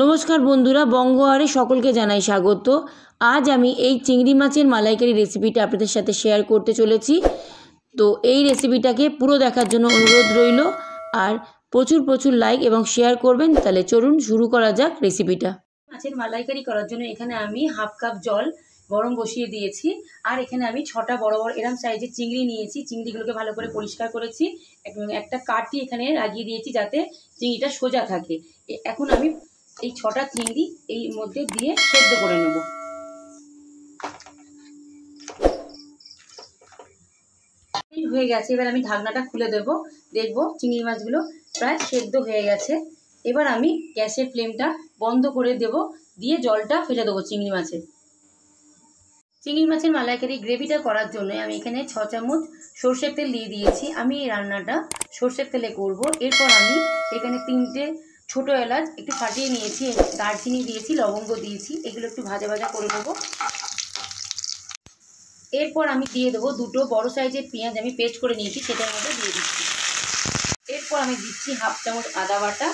নমস্কার বন্ধুরা বঙ্গোয়ারে সকলকে জানাই স্বাগত। আজ আমি এই চিংড়ি মাছের মালাইকারি রেসিপিটা আপনাদের সাথে শেয়ার করতে চলেছি। তো এই রেসিপিটাকে পুরো দেখার জন্য অনুরোধ রইল। আর প্রচুর প্রচুর লাইক এবং শেয়ার করবেন, তাহলে চলুন শুরু করা যাক রেসিপিটা। মাছের মালাইকারি করার জন্য এখানে আমি হাফ কাপ জল গরম বসিয়ে দিয়েছি। আর এখানে আমি ছটা বড় বড় এরম সাইজের চিংড়ি নিয়েছি। চিংড়িগুলোকে ভালো করে পরিষ্কার করেছি। একটা কাঠি এখানে লাগিয়ে দিয়েছি যাতে চিংড়িটা সোজা থাকে। এখন আমি এই ছটা চিংড়ি এই মধ্যে দিয়ে সেদ্ধ করে নেব। হয়ে গেছে, এবার আমি ঢাকনাটা খুলে দেব। দেখব চিংড়ি মাছগুলো প্রায় সেদ্ধ হয়ে গেছে। এবার আমি গ্যাসের ফ্লেমটা বন্ধ করে দেব, দিয়ে জলটা ফেলে দেবো চিংড়ি মাছের চিংড়ি মাছের মালাইকারি গ্রেভিটা করার জন্য আমি এখানে ছ চামচ সর্ষের তেল দিয়ে দিয়েছি। আমি এই রান্নাটা সর্ষের তেলে করব। এরপর আমি এখানে তিনটে ছোট এলাচ একটু ফাটিয়ে নিয়েছি, দারচিনি দিয়েছি, লবঙ্গ দিয়েছি, এগুলো একটু ভাজা ভাজা করে নেব। এরপর আমি দিয়ে দেবো দুটো বড় সাইজের পেঁয়াজ, আমি পেস্ট করে নিয়েছি, সেটার মধ্যে দিয়ে দিচ্ছি। এরপর আমি দিচ্ছি হাফ চামচ আদা বাটা,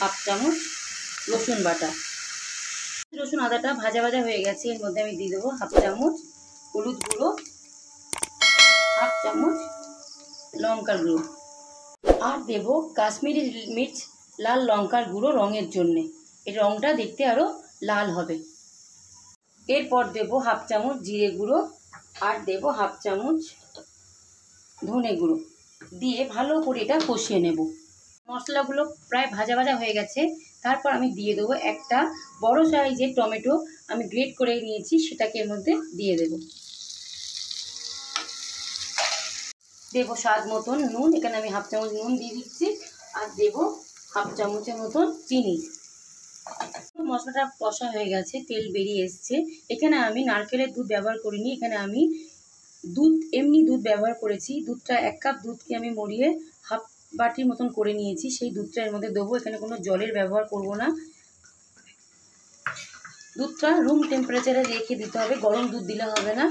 হাফ চামচ রসুন বাটা। রসুন আদাটা ভাজা ভাজা হয়ে গেছে, এর মধ্যে আমি দিয়ে দেবো হাফ চামচ হলুদ গুঁড়ো, হাফ চামচ লঙ্কার গুঁড়ো। আর দেব কাশ্মীরি মির্চ, লাল লঙ্কার গুঁড়ো রঙের জন্যে। এর রঙটা দেখতে আরও লাল হবে। এরপর দেব হাফ চামচ জিরে গুঁড়ো আর দেব হাফ চামচ ধনে গুঁড়ো। দিয়ে ভালো করে এটা কষিয়ে নেব। মশলাগুলো প্রায় ভাজা ভাজা হয়ে গেছে। তারপর আমি দিয়ে দেবো একটা বড় সাইজের টমেটো। আমি গ্রেট করে নিয়েছি, সেটাকে এর মধ্যে দিয়ে দেব। দেবো স্বাদ মতন নুন, এখানে আমি হাফ চামচ নুন দিয়ে দিচ্ছি, আর দেব হাফ চামচের মতন চিনি। মশলাটা কষা হয়ে গেছে, তেল বেরিয়ে এসছে। এখানে আমি নারকেলের দুধ ব্যবহার করিনি, এখানে আমি দুধ, এমনি দুধ ব্যবহার করেছি। দুধটা এক কাপ দুধকে আমি মরিয়ে হাফ বাটির মতন করে নিয়েছি, সেই দুধটা এর মধ্যে দেবো। এখানে কোনো জলের ব্যবহার করব না। দুধটা রুম টেম্পারেচারে রেখে দিতে হবে, গরম দুধ দিলে হবে না।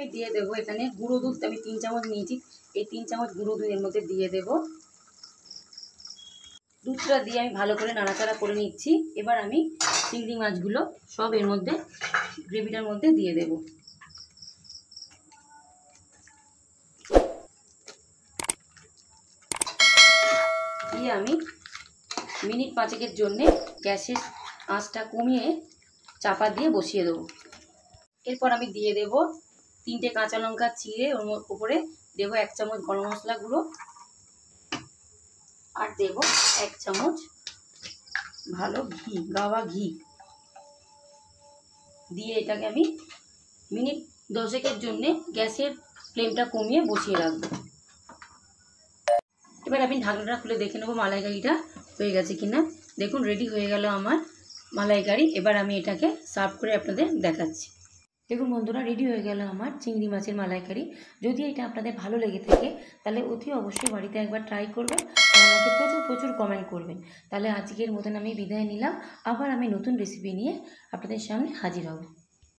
আমি দিয়ে দেবো এখানে গুঁড়ো দুধ আমি তিন চামচ নিয়েছি। এই তিন চামচ গুঁড়ো দুধ এর মধ্যে দিয়ে দেবো। দুধটা দিয়ে আমি ভালো করে নাড়াচাড়া করে নিচ্ছি। এবার আমি চিংড়ি মাছগুলো সব এর মধ্যে, গ্রেভিটার মধ্যে দিয়ে দেব। দিয়ে আমি মিনিট পাঁচেকের জন্যে গ্যাসের আঁচটা কমিয়ে চাপা দিয়ে বসিয়ে দেবো। এরপর আমি দিয়ে দেব তিনটে কাঁচা লঙ্কা চিড়ে ওর উপরে দেবো এক চামচ গরম মশলা গুঁড়ো আর দেব এক চামচ ভালো ঘি, গাওয়া ঘি। দিয়ে এটাকে আমি মিনিট দশেকের জন্যে গ্যাসের ফ্লেমটা কমিয়ে বসিয়ে রাখব। এবার আমি ঢাকনাটা খুলে দেখে নেব মালাইকারিটা হয়ে গেছে কিনা। দেখুন রেডি হয়ে গেল আমার মালাইকারি। এবার আমি এটাকে সার্ভ করে আপনাদের দেখাচ্ছি। দেখুন বন্ধুরা রেডি হয়ে গেল আমার চিংড়ি মাছের মালাইকারি। যদি এটা আপনাদের ভালো লেগে থাকে, তাহলে অতি অবশ্যই বাড়িতে একবার ট্রাই করবেন আর আমাকে প্রচুর প্রচুর কমেন্ট করবেন। তাহলে আজকের মতন আমি বিদায় নিলাম। আবার আমি নতুন রেসিপি নিয়ে আপনাদের সামনে হাজির হব।